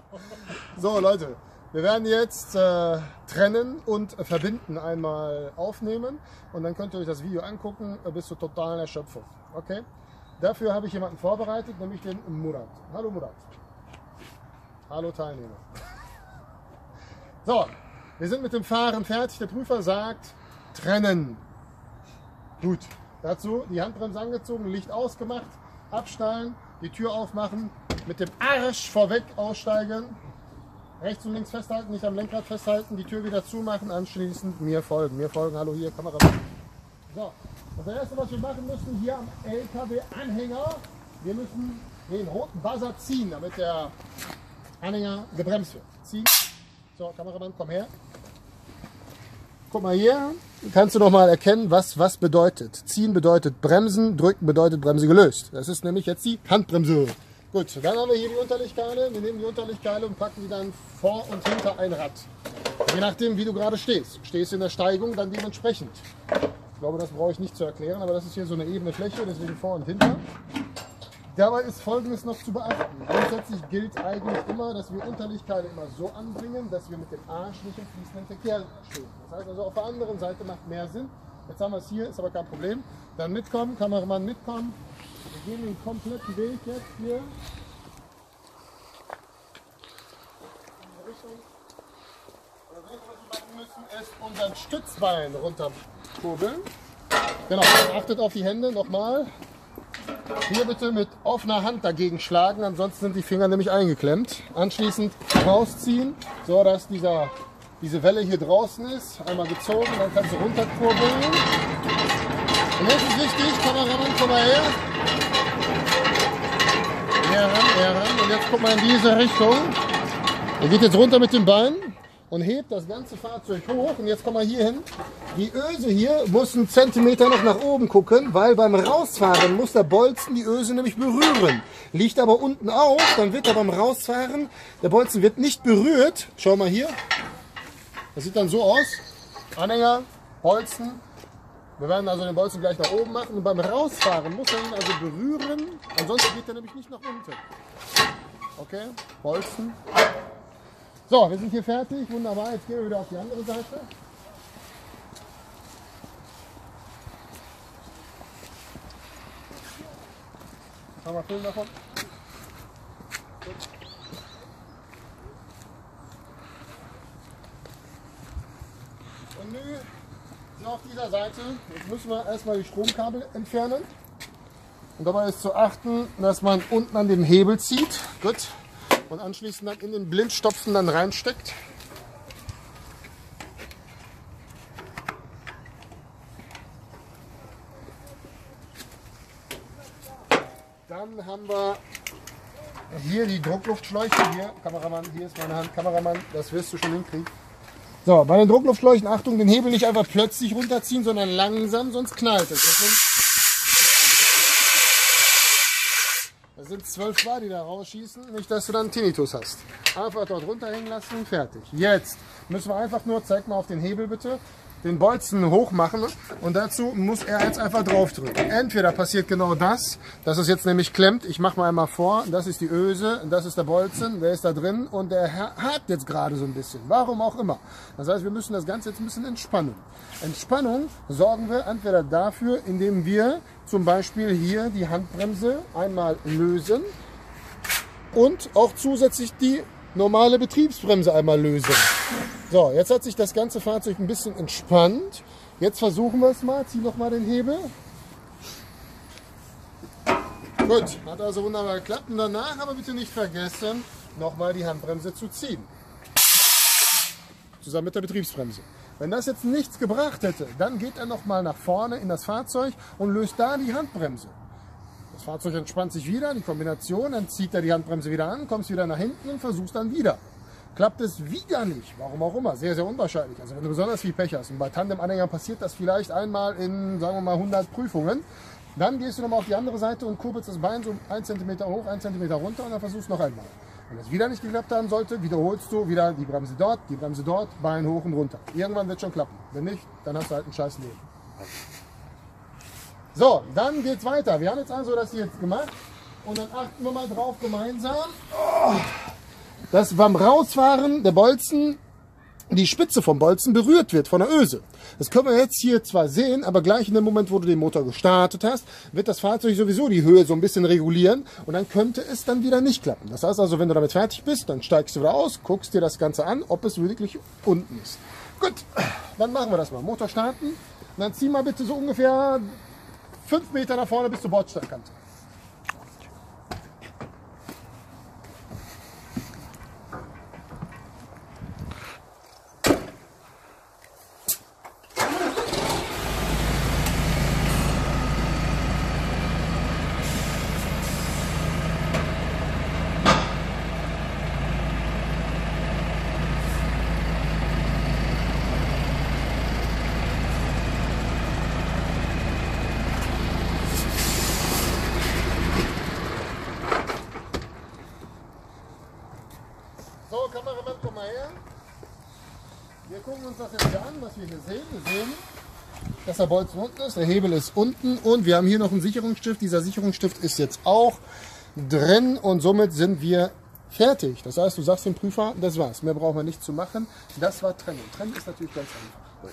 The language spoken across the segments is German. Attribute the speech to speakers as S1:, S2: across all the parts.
S1: So Leute, wir werden jetzt äh, trennen und verbinden einmal aufnehmen und dann könnt ihr euch das Video angucken äh, bis zur totalen Erschöpfung. Okay? Dafür habe ich jemanden vorbereitet, nämlich den Murat. Hallo Murat. Hallo Teilnehmer. So, wir sind mit dem Fahren fertig. Der Prüfer sagt, trennen. Gut. Dazu die Handbremse angezogen, Licht ausgemacht, abstellen, die Tür aufmachen, mit dem Arsch vorweg aussteigen, rechts und links festhalten, nicht am Lenkrad festhalten, die Tür wieder zumachen, anschließend mir folgen. Mir folgen, hallo hier, Kamera. So, das erste, was wir machen müssen, hier am LKW-Anhänger, wir müssen den roten Buzzer ziehen, damit der Anhänger gebremst wird. Ziehen. So, Kameramann, komm her. Guck mal hier, kannst du noch mal erkennen, was was bedeutet. Ziehen bedeutet bremsen, drücken bedeutet Bremse gelöst. Das ist nämlich jetzt die Handbremse. Gut, dann haben wir hier die Unterlichtkeile. Wir nehmen die Unterlichtkeile und packen die dann vor und hinter ein Rad. Je nachdem, wie du gerade stehst. Stehst du in der Steigung, dann dementsprechend. Ich glaube, das brauche ich nicht zu erklären, aber das ist hier so eine ebene Fläche, deswegen vor und hinter. Dabei ist Folgendes noch zu beachten. Grundsätzlich gilt eigentlich immer, dass wir Unterlichtkeile immer so anbringen, dass wir mit dem Arsch nicht im fließenden Verkehr stehen. Das heißt also, auf der anderen Seite macht mehr Sinn. Jetzt haben wir es hier, ist aber kein Problem. Dann mitkommen, Kameramann mitkommen. Wir gehen den kompletten Weg jetzt hier. Das nächste, was wir machen müssen, ist unseren Stützbein runterkurbeln. Genau, achtet auf die Hände nochmal. Hier bitte mit offener Hand dagegen schlagen, ansonsten sind die Finger nämlich eingeklemmt. Anschließend rausziehen, so dass dieser, diese Welle hier draußen ist. Einmal gezogen, dann kannst du runterkurbeln. Und jetzt ist wichtig, Kameramann, komm mal her. Näher ran, näher ran. Und jetzt guck mal in diese Richtung. Er geht jetzt runter mit dem Bein und hebt das ganze Fahrzeug hoch. Und jetzt komm mal hier hin. Die Öse hier muss einen Zentimeter noch nach oben gucken, weil beim Rausfahren muss der Bolzen die Öse nämlich berühren. Liegt aber unten auf, dann wird er beim Rausfahren, der Bolzen wird nicht berührt. Schau mal hier. Das sieht dann so aus. Anhänger, Bolzen. Wir werden also den Bolzen gleich nach oben machen. Und beim Rausfahren muss er ihn also berühren, ansonsten geht er nämlich nicht nach unten. Okay, Bolzen. So, wir sind hier fertig. Wunderbar. Jetzt gehen wir wieder auf die andere Seite. Haben wir Film davon? Und nun sind auf dieser Seite, jetzt müssen wir erstmal die Stromkabel entfernen. Und dabei ist zu achten, dass man unten an dem Hebel zieht. Gut. Und anschließend dann in den Blindstopfen dann reinsteckt. Dann haben wir hier die Druckluftschläuche. Hier, Kameramann, hier ist meine Hand. Kameramann, das wirst du schon hinkriegen. So, bei den Druckluftschläuchen, Achtung, den Hebel nicht einfach plötzlich runterziehen, sondern langsam, sonst knallt es. Das sind 12 Bar, die da rausschießen. Nicht, dass du dann Tinnitus hast. Einfach dort runterhängen lassen, fertig. Jetzt müssen wir einfach nur, zeig mal auf den Hebel bitte, den Bolzen hoch machen und dazu muss er jetzt einfach drauf drücken. Entweder passiert genau das, dass es jetzt nämlich klemmt. Ich mache mal einmal vor, das ist die Öse, das ist der Bolzen, der ist da drin und der hakt jetzt gerade so ein bisschen. Warum auch immer. Das heißt, wir müssen das Ganze jetzt ein bisschen entspannen. Entspannung sorgen wir entweder dafür, indem wir zum Beispiel hier die Handbremse einmal lösen und auch zusätzlich die normale Betriebsbremse einmal lösen. So, jetzt hat sich das ganze Fahrzeug ein bisschen entspannt. Jetzt versuchen wir es mal. Zieh noch mal den Hebel. Gut, hat also wunderbar geklappt. Und danach aber bitte nicht vergessen, nochmal die Handbremse zu ziehen. Zusammen mit der Betriebsbremse. Wenn das jetzt nichts gebracht hätte, dann geht er nochmal nach vorne in das Fahrzeug und löst da die Handbremse. Das Fahrzeug entspannt sich wieder, die Kombination, dann zieht er die Handbremse wieder an, kommst wieder nach hinten und versuchst dann wieder. Klappt es wieder nicht, warum auch immer, sehr, sehr unwahrscheinlich. Also wenn du besonders viel Pech hast und bei Tandem-Anhängern passiert das vielleicht einmal in, sagen wir mal, 100 Prüfungen, dann gehst du nochmal auf die andere Seite und kurbelst das Bein so 1 cm hoch, 1 cm runter und dann versuchst noch einmal. Wenn es wieder nicht geklappt haben sollte, wiederholst du wieder die Bremse dort, die Bremse dort, Bein hoch und runter. Irgendwann wird schon klappen. Wenn nicht, dann hast du halt ein scheiß Leben. So, dann geht's weiter. Wir haben jetzt also das hier jetzt gemacht und dann achten wir mal drauf gemeinsam. Dass beim Rausfahren der Bolzen die Spitze vom Bolzen berührt wird von der Öse. Das können wir jetzt hier zwar sehen, aber gleich in dem Moment, wo du den Motor gestartet hast, wird das Fahrzeug sowieso die Höhe so ein bisschen regulieren und dann könnte es dann wieder nicht klappen. Das heißt also, wenn du damit fertig bist, dann steigst du wieder aus, guckst dir das Ganze an, ob es wirklich unten ist. Gut, dann machen wir das mal. Motor starten, dann zieh mal bitte so ungefähr fünf Meter nach vorne bis zur Bordsteinkante. So, Kameramann, komm mal her. Wir gucken uns das jetzt hier an, was wir hier sehen. Wir sehen, dass der Bolzen unten ist, der Hebel ist unten und wir haben hier noch einen Sicherungsstift. Dieser Sicherungsstift ist jetzt auch drin und somit sind wir fertig. Das heißt, du sagst dem Prüfer, das war's. Mehr brauchen wir nicht zu machen. Das war Trennen. Trennen ist natürlich ganz einfach.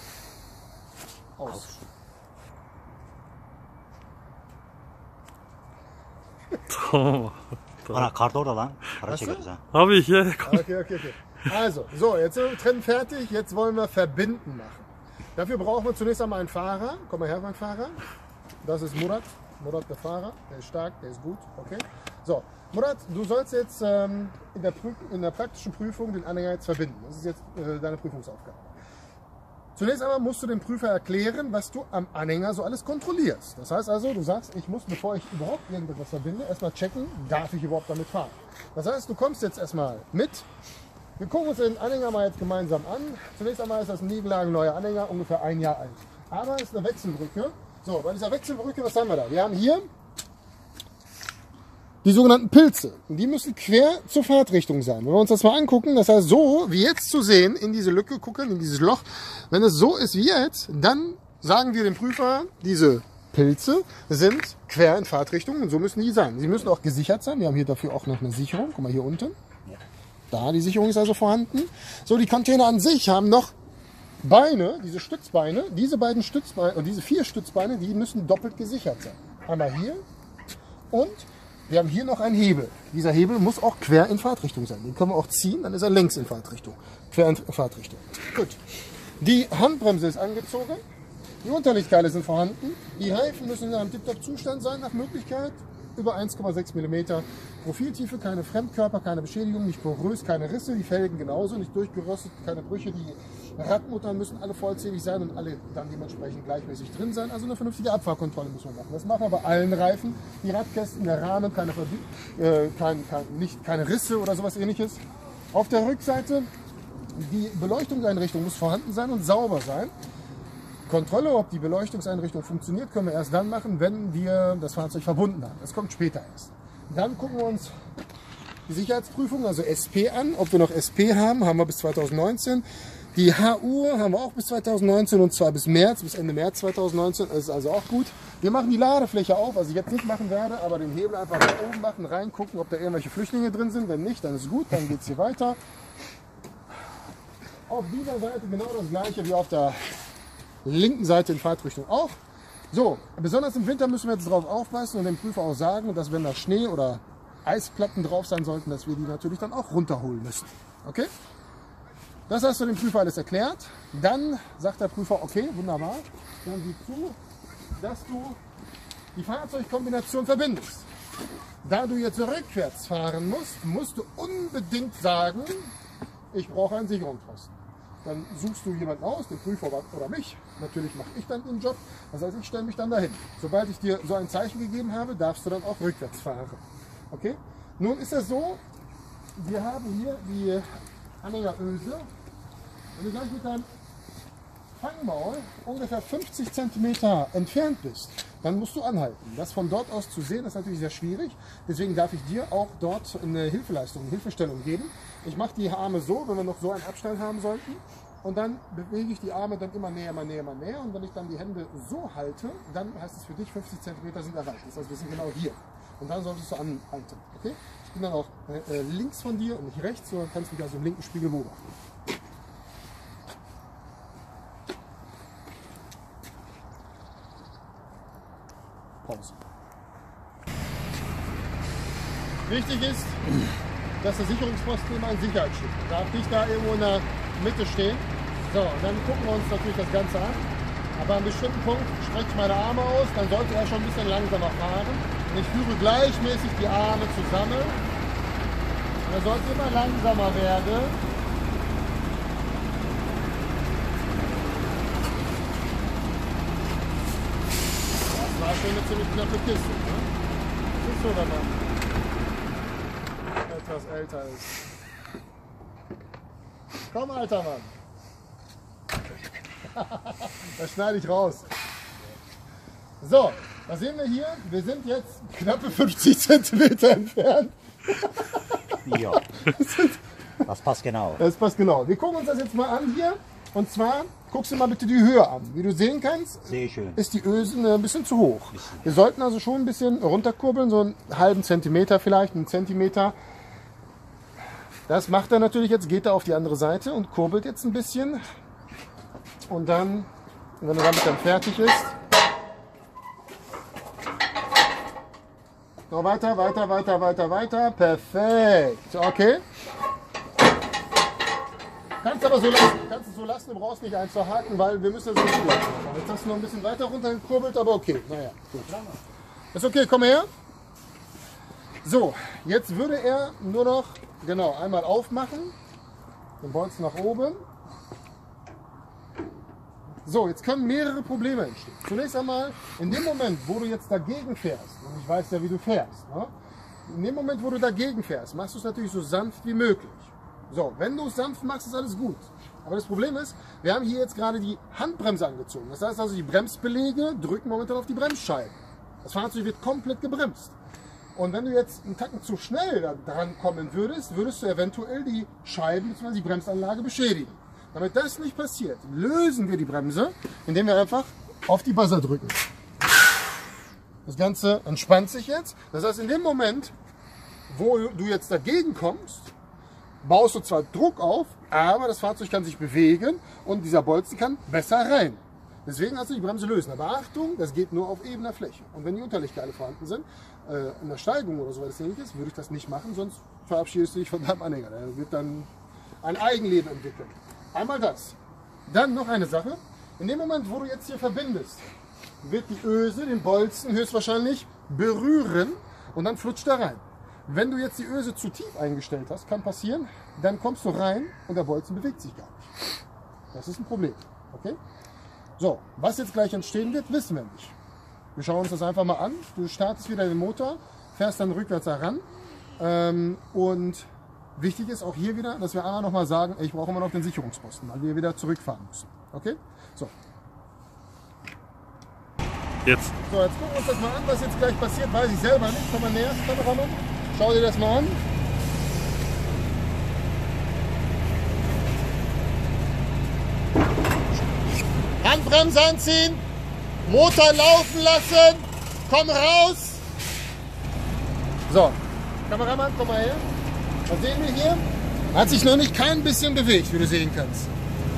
S1: Aus.
S2: Tamam.
S3: Ana kartı orada lan. Para çekeriz ha.
S2: Abi ya.
S1: Okay, okay, okay. Also, so, jetzt sind wir Trennen fertig. Jetzt wollen wir Verbinden machen. Dafür brauchen wir zunächst einmal einen Fahrer. Komm mal her, mein Fahrer. Das ist Murat. Murat, der Fahrer. Der ist stark, der ist gut. Okay. So, Murat, du sollst jetzt ähm, in, der in der praktischen Prüfung den Anhänger jetzt verbinden. Das ist jetzt äh, deine Prüfungsaufgabe. Zunächst einmal musst du dem Prüfer erklären, was du am Anhänger so alles kontrollierst. Das heißt also, du sagst, ich muss, bevor ich überhaupt irgendetwas verbinde, erstmal checken, darf ich überhaupt damit fahren. Das heißt, du kommst jetzt erstmal mit. Wir gucken uns den Anhänger mal jetzt gemeinsam an. Zunächst einmal ist das ein niegellageneuer Anhänger, ungefähr ein Jahr alt. Aber es ist eine Wechselbrücke. So, bei dieser Wechselbrücke, was haben wir da? Wir haben hier die sogenannten Pilze. Die müssen quer zur Fahrtrichtung sein. Wenn wir uns das mal angucken, das heißt so, wie jetzt zu sehen, in diese Lücke gucken, in dieses Loch. Wenn es so ist wie jetzt, dann sagen wir dem Prüfer, diese Pilze sind quer in Fahrtrichtung und so müssen die sein. Sie müssen auch gesichert sein. Wir haben hier dafür auch noch eine Sicherung. Guck mal hier unten. Da, die Sicherung ist also vorhanden. So, die Container an sich haben noch Beine, diese Stützbeine. Diese beiden Stützbeine, und diese vier Stützbeine, die müssen doppelt gesichert sein. Einmal hier und wir haben hier noch einen Hebel. Dieser Hebel muss auch quer in Fahrtrichtung sein. Den können wir auch ziehen, dann ist er längs in Fahrtrichtung. Quer in Fahrtrichtung. Gut. Die Handbremse ist angezogen. Die Unterlichtkeile sind vorhanden. Die Reifen müssen in einem Tip-Top-Zustand sein, nach Möglichkeit. Über 1,6 mm Profiltiefe, keine Fremdkörper, keine Beschädigung, nicht porös, keine Risse. Die Felgen genauso, nicht durchgerostet, keine Brüche. Die Radmuttern müssen alle vollzählig sein und alle dann dementsprechend gleichmäßig drin sein. Also eine vernünftige Abfahrkontrolle muss man machen. Das machen wir bei allen Reifen. Die Radkästen, der Rahmen, keine, äh, kein, kein, nicht, keine Risse oder sowas ähnliches. Auf der Rückseite, die Beleuchtungseinrichtung muss vorhanden sein und sauber sein. Kontrolle, ob die Beleuchtungseinrichtung funktioniert, können wir erst dann machen, wenn wir das Fahrzeug verbunden haben. Das kommt später erst. Dann gucken wir uns die Sicherheitsprüfung, also SP an. Ob wir noch SP haben, haben wir bis 2019. Die HU haben wir auch bis 2019 und zwar bis März, bis Ende März 2019. Das ist also auch gut. Wir machen die Ladefläche auf, was ich jetzt nicht machen werde, aber den Hebel einfach nach oben machen, reingucken, ob da irgendwelche Flüchtlinge drin sind. Wenn nicht, dann ist gut, dann geht es hier weiter. Auf dieser Seite genau das gleiche wie auf der linken Seite in Fahrtrichtung auch. So, besonders im Winter müssen wir jetzt darauf aufpassen und dem Prüfer auch sagen, dass wenn da Schnee oder Eisplatten drauf sein sollten, dass wir die natürlich dann auch runterholen müssen. Okay? Das hast du dem Prüfer alles erklärt. Dann sagt der Prüfer, okay, wunderbar. Dann sieh zu, dass du die Fahrzeugkombination verbindest. Da du jetzt rückwärts fahren musst, musst du unbedingt sagen, ich brauche einen Sicherungsposten. Dann suchst du jemanden aus, den Prüfer oder mich. Natürlich mache ich dann den Job. Das heißt, ich stelle mich dann dahin. Sobald ich dir so ein Zeichen gegeben habe, darfst du dann auch rückwärts fahren. Okay? Nun ist es so, wir haben hier die Anhängeröse. Wenn du gleich mit deinem Fangmaul ungefähr 50 cm entfernt bist, dann musst du anhalten. Das von dort aus zu sehen, ist natürlich sehr schwierig. Deswegen darf ich dir auch dort eine Hilfeleistung, eine Hilfestellung geben. Ich mache die Arme so, wenn wir noch so einen Abstand haben sollten. Und dann bewege ich die Arme dann immer näher, immer näher, immer näher. Und wenn ich dann die Hände so halte, dann heißt es für dich 50 cm sind erreicht. Das heißt, wir sind genau hier. Und dann solltest du anhalten. Okay? bin dann auch äh, links von dir und nicht rechts, sondern kannst mich also im linken Spiegel beobachten. Pause. Wichtig ist, dass der Sicherungsposten immer ein Sicherheitsschild ist. Darf nicht da irgendwo in der Mitte stehen. So, dann gucken wir uns natürlich das Ganze an. Aber an einem bestimmten Punkt strecke ich meine Arme aus, dann sollte er schon ein bisschen langsamer fahren. Und ich führe gleichmäßig die Arme zusammen. Er sollte immer langsamer werden. Das war schon eine ziemlich knappe Kiste. Ne? Das ist so, wenn man etwas älter ist. Komm, alter Mann. das schneide ich raus. So, was sehen wir hier? Wir sind jetzt knappe 50 Zentimeter entfernt.
S3: Ja. Das passt genau.
S1: Das passt genau. Wir gucken uns das jetzt mal an hier. Und zwar, guckst du mal bitte die Höhe an. Wie du sehen kannst, ist die Ösen ein bisschen zu hoch. Wir sollten also schon ein bisschen runterkurbeln, so einen halben Zentimeter vielleicht, einen Zentimeter. Das macht er natürlich jetzt, geht er auf die andere Seite und kurbelt jetzt ein bisschen. Und dann, wenn er damit dann fertig ist, noch weiter, weiter, weiter, weiter, weiter. Perfekt. Okay. Kannst aber so lassen, kannst es so lassen, du brauchst nicht einzuhaken, weil wir müssen das nicht lassen. Jetzt hast du noch ein bisschen weiter runtergekurbelt, aber okay. Naja, gut. Ist okay, komm her. So, jetzt würde er nur noch, genau, einmal aufmachen. Den Bolzen nach oben. So, jetzt können mehrere Probleme entstehen. Zunächst einmal, in dem Moment, wo du jetzt dagegen fährst, und ich weiß ja, wie du fährst, ne? in dem Moment, wo du dagegen fährst, machst du es natürlich so sanft wie möglich. So, wenn du es sanft machst, ist alles gut. Aber das Problem ist, wir haben hier jetzt gerade die Handbremse angezogen. Das heißt also, die Bremsbeläge drücken momentan auf die Bremsscheiben. Das Fahrzeug wird komplett gebremst. Und wenn du jetzt einen Tacken zu schnell dran kommen würdest, würdest du eventuell die Scheiben bzw. die Bremsanlage beschädigen. Damit das nicht passiert, lösen wir die Bremse, indem wir einfach auf die Buzzer drücken. Das Ganze entspannt sich jetzt. Das heißt, in dem Moment, wo du jetzt dagegen kommst, baust du zwar Druck auf, aber das Fahrzeug kann sich bewegen und dieser Bolzen kann besser rein. Deswegen hast du die Bremse lösen. Aber Achtung, das geht nur auf ebener Fläche. Und wenn die Unterlegteile vorhanden sind, äh, in der Steigung oder so etwas ähnliches, würde ich das nicht machen, sonst verabschiedest du dich von deinem Anhänger. Der wird dann ein Eigenleben entwickeln. Einmal das. Dann noch eine Sache. In dem Moment, wo du jetzt hier verbindest, wird die Öse den Bolzen höchstwahrscheinlich berühren und dann flutscht er rein. Wenn du jetzt die Öse zu tief eingestellt hast, kann passieren, dann kommst du rein und der Bolzen bewegt sich gar nicht. Das ist ein Problem. Okay? So, was jetzt gleich entstehen wird, wissen wir nicht. Wir schauen uns das einfach mal an. Du startest wieder den Motor, fährst dann rückwärts heran. Ähm, und wichtig ist auch hier wieder, dass wir einmal nochmal sagen, ich brauche immer noch den Sicherungsposten, weil wir wieder zurückfahren müssen. Okay? So,
S2: Jetzt.
S1: so, jetzt gucken wir uns das mal an, was jetzt gleich passiert, weiß ich selber nicht. Komm mal näher, Kameramann. Schau dir das mal an. Handbremse anziehen, Motor laufen lassen, komm raus. So, Kameramann, komm mal her. Was sehen wir hier? Hat sich noch nicht kein bisschen bewegt, wie du sehen kannst.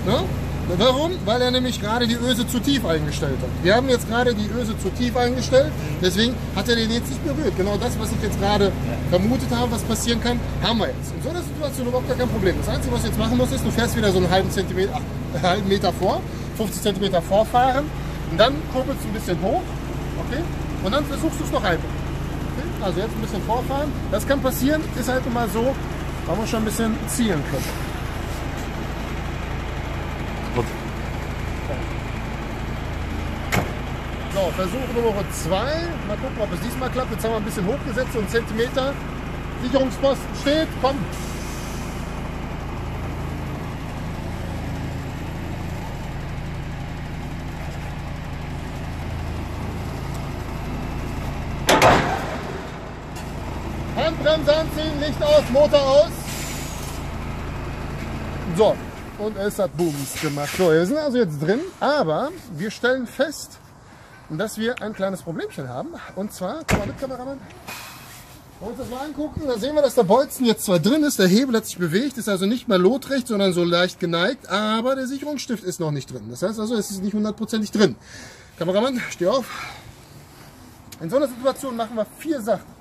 S1: Ne? Warum? Weil er nämlich gerade die Öse zu tief eingestellt hat. Wir haben jetzt gerade die Öse zu tief eingestellt, deswegen hat er den jetzt nicht berührt. Genau das, was ich jetzt gerade vermutet habe, was passieren kann, haben wir jetzt. In so einer Situation überhaupt gar kein Problem. Das Einzige, was du jetzt machen musst, ist, du fährst wieder so einen halben, Zentimeter, ach, einen halben Meter vor, 50 Zentimeter vorfahren und dann kurbelst du ein bisschen hoch, okay? Und dann versuchst du es noch einmal. Okay? Also jetzt ein bisschen vorfahren. Das kann passieren, ist halt immer so, weil wir schon ein bisschen zielen können. So, Versuch Nummer zwei. Mal gucken, ob es diesmal klappt. Jetzt haben wir ein bisschen hochgesetzt, so einen Zentimeter. Sicherungsposten steht. Komm. Handbremse anziehen, Licht aus, Motor aus. So, und es hat Booms gemacht. So, wir sind also jetzt drin, aber wir stellen fest, dass wir ein kleines Problemchen haben. Und zwar, komm mal mit, Kameramann. Wir uns das mal angucken, dann sehen wir, dass der Bolzen jetzt zwar drin ist, der Hebel hat sich bewegt, ist also nicht mehr lotrecht, sondern so leicht geneigt, aber der Sicherungsstift ist noch nicht drin. Das heißt also, es ist nicht hundertprozentig drin. Kameramann, steh auf. In so einer Situation machen wir vier Sachen.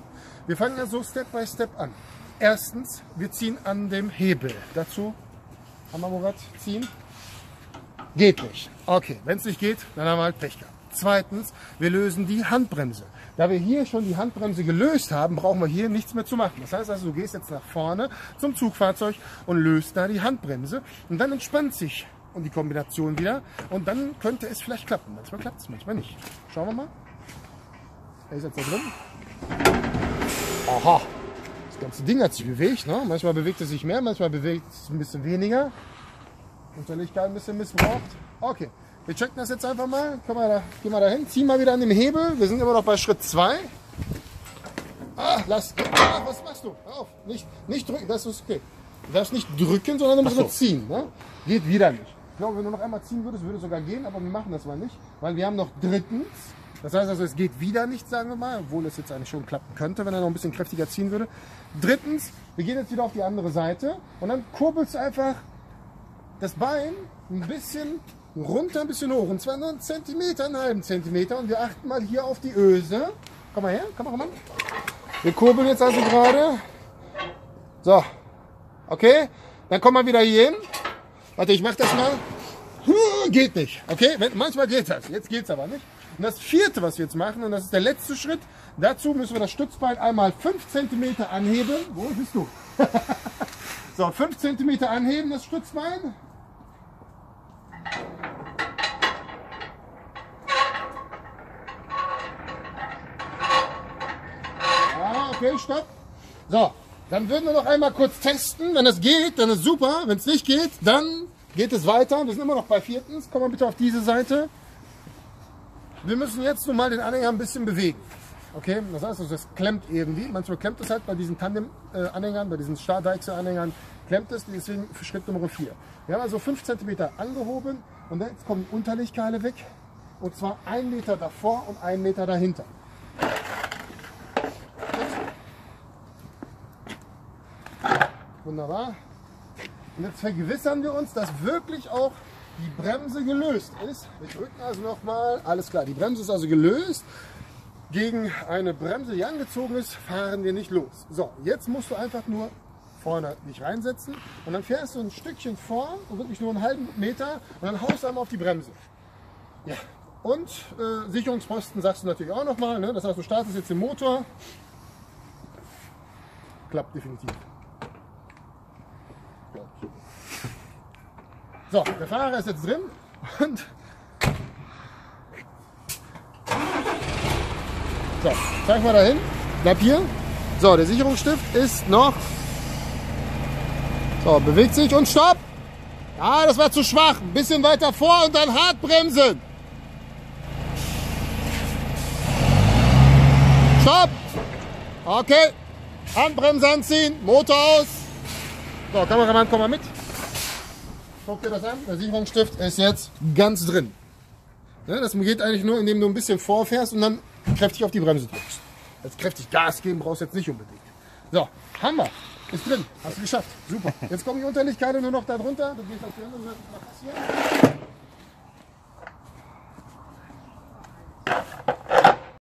S1: Wir fangen ja so Step by Step an. Erstens, wir ziehen an dem Hebel. Dazu haben wir Murat ziehen. Geht nicht. Okay, wenn es nicht geht, dann haben wir halt Pech gehabt. Zweitens, wir lösen die Handbremse. Da wir hier schon die Handbremse gelöst haben, brauchen wir hier nichts mehr zu machen. Das heißt also, du gehst jetzt nach vorne zum Zugfahrzeug und löst da die Handbremse und dann entspannt sich und die Kombination wieder und dann könnte es vielleicht klappen. Manchmal klappt es, manchmal nicht. Schauen wir mal. Er ist jetzt da drin. Aha. Das ganze Ding hat sich bewegt. Ne? Manchmal bewegt es sich mehr, manchmal bewegt es ein bisschen weniger. Unterlichkeit ein bisschen missbraucht. Okay, wir checken das jetzt einfach mal. Komm mal da, geh mal dahin, zieh mal wieder an dem Hebel. Wir sind immer noch bei Schritt 2. Ah, lass. Ah, was machst du? Hör auf. Nicht, nicht drücken, das ist okay. Du darfst nicht drücken, sondern du musst
S3: so.
S1: nur ziehen. Ne? Geht wieder nicht. Ich glaube, wenn du noch einmal ziehen würdest, würde es sogar gehen, aber wir machen das mal nicht, weil wir haben noch drittens. Das heißt also, es geht wieder nicht, sagen wir mal, obwohl es jetzt eigentlich schon klappen könnte, wenn er noch ein bisschen kräftiger ziehen würde. Drittens, wir gehen jetzt wieder auf die andere Seite und dann kurbelst du einfach das Bein ein bisschen runter, ein bisschen hoch. Und zwar nur einen Zentimeter, einen halben Zentimeter. Und wir achten mal hier auf die Öse. Komm mal her, komm mal, komm mal. Wir kurbeln jetzt also gerade. So. Okay, dann komm mal wieder hier hin. Warte, ich mach das mal. Geht nicht. Okay, manchmal geht das. Jetzt geht's aber nicht. Und das vierte, was wir jetzt machen, und das ist der letzte Schritt, dazu müssen wir das Stützbein einmal 5 cm anheben. Wo bist du? so, 5 cm anheben, das Stützbein. Ah, okay, stopp. So, dann würden wir noch einmal kurz testen. Wenn es geht, dann ist super. Wenn es nicht geht, dann geht es weiter. Wir sind immer noch bei viertens. Komm mal bitte auf diese Seite. Wir müssen jetzt nun mal den Anhänger ein bisschen bewegen. Okay, das heißt, also, das klemmt irgendwie. Manchmal klemmt es halt bei diesen Tandem-Anhängern, bei diesen Stardeichse-Anhängern, klemmt es. Deswegen Schritt Nummer 4. Wir haben also 5 cm angehoben und jetzt kommen die Unterlichkeile weg. Und zwar ein Meter davor und ein Meter dahinter. Wunderbar. Und jetzt vergewissern wir uns, dass wirklich auch die Bremse gelöst ist. Wir drücken also nochmal. Alles klar, die Bremse ist also gelöst. Gegen eine Bremse, die angezogen ist, fahren wir nicht los. So, jetzt musst du einfach nur vorne dich reinsetzen und dann fährst du ein Stückchen vor wirklich nur einen halben Meter und dann haust du einmal auf die Bremse. Ja. Und äh, Sicherungsposten sagst du natürlich auch nochmal. Ne? Das heißt, du startest jetzt den Motor. Klappt definitiv. So, der Fahrer ist jetzt drin und so, zeig mal dahin. Bleib hier. So, der Sicherungsstift ist noch. So, bewegt sich und stopp. Ja, das war zu schwach. Ein bisschen weiter vor und dann hart bremsen. Stopp. Okay. Handbremse anziehen, Motor aus. So, Kameramann, komm mal mit. Guck dir das an. Der Sicherungsstift ist jetzt ganz drin. Ne, das geht eigentlich nur, indem du ein bisschen vorfährst und dann kräftig auf die Bremse drückst. Jetzt kräftig Gas geben brauchst du jetzt nicht unbedingt. So, Hammer. Ist drin. Hast du geschafft. Super. Jetzt komme ich unter Lichtkarte nur noch da drunter. Du gehst auf die andere Seite nach hier.